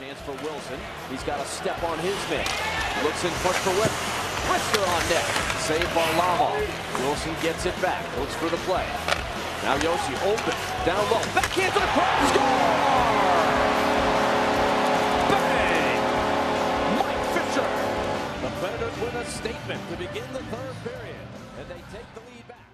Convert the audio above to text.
chance for Wilson. He's got a step on his man. Looks in push for whip. Wester on net. Save by Lama. Wilson gets it back. Looks for the play. Now Josi open. Down low. Backhand to the cross. Score! Bang! Mike Fisher. The Predators with a statement to begin the third period. And they take the lead back.